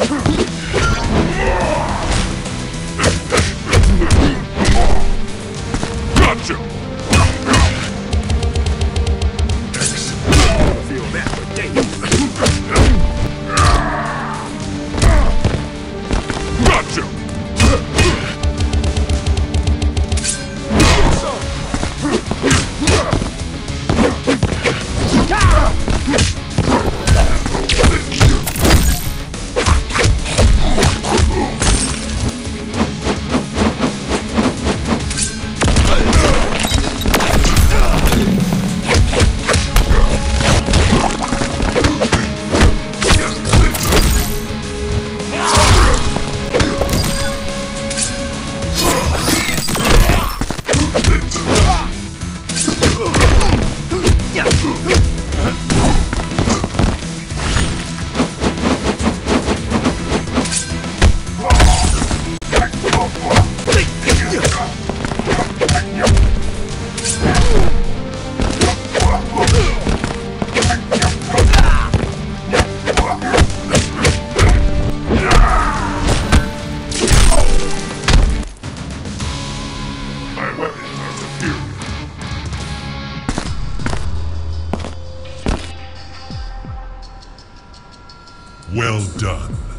行吧。Well done.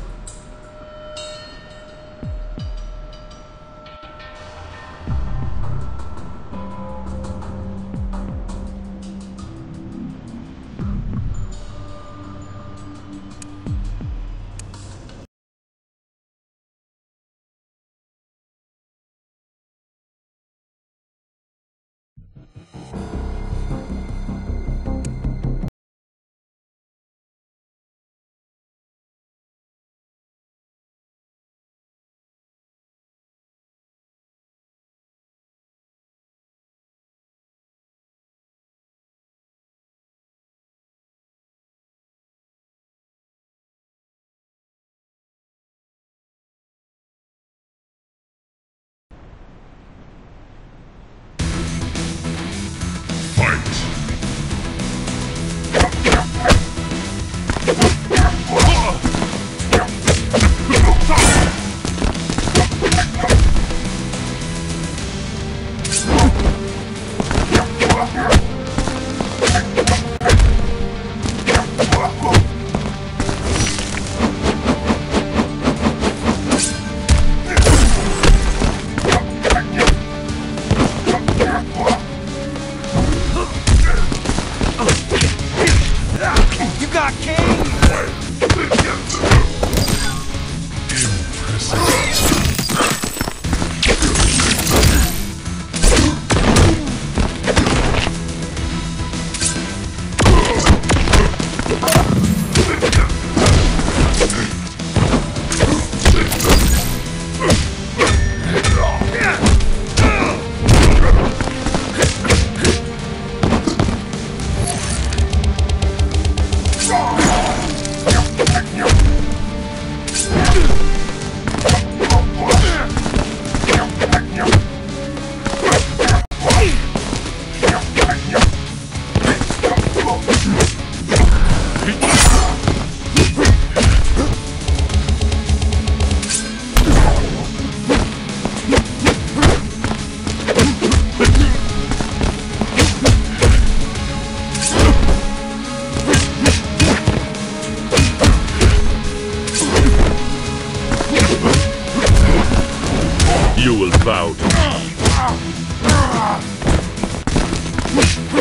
Gotcha!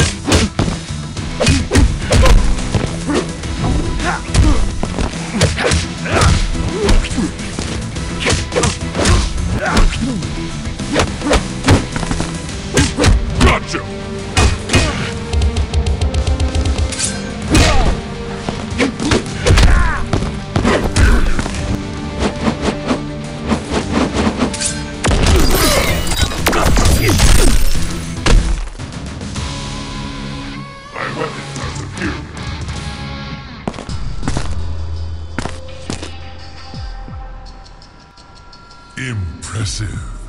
Impressive.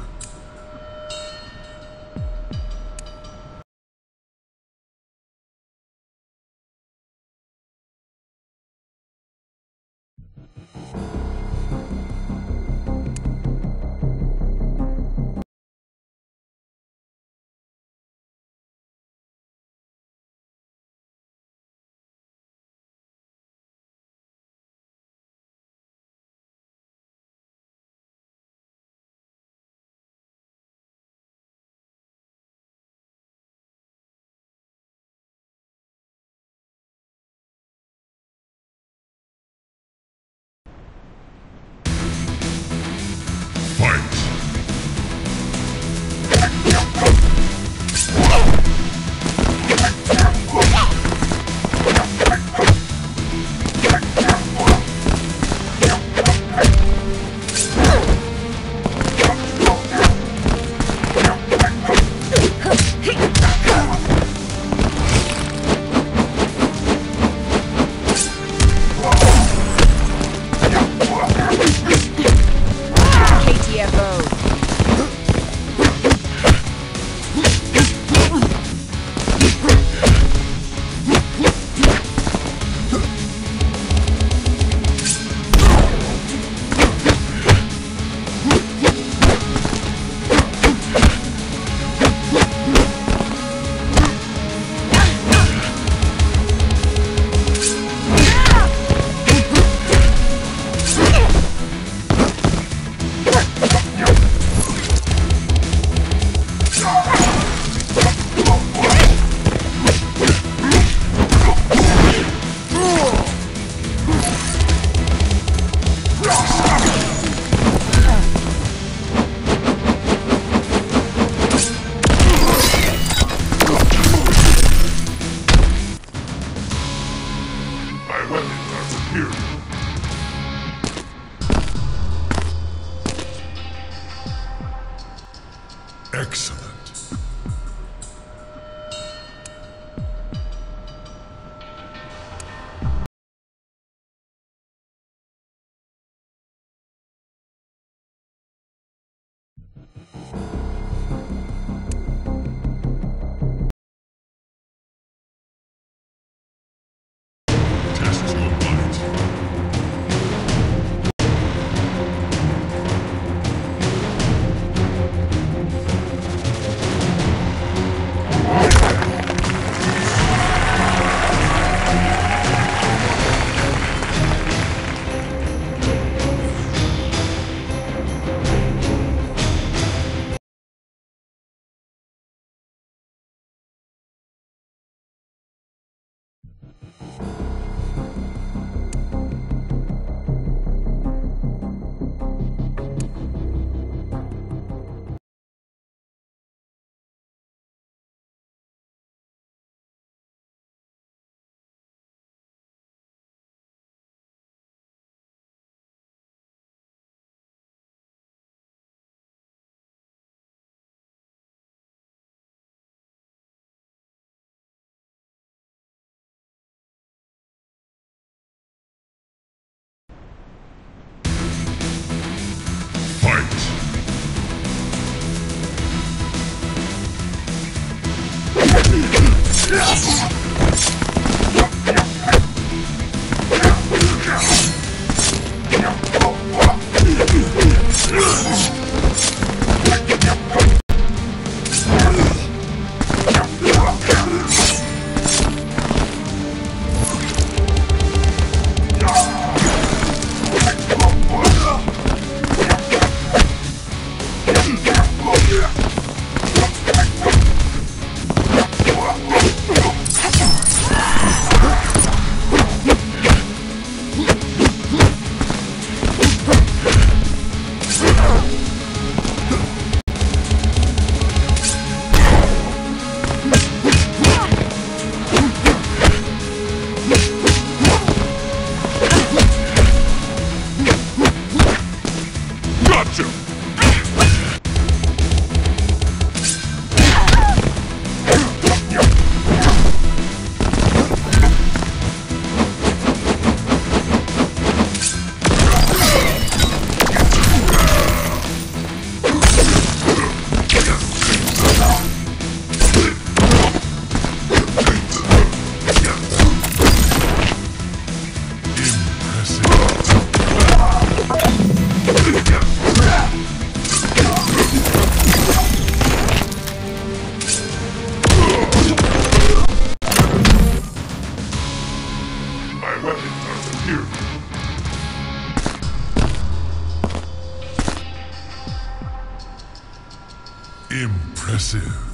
Impressive. Fight!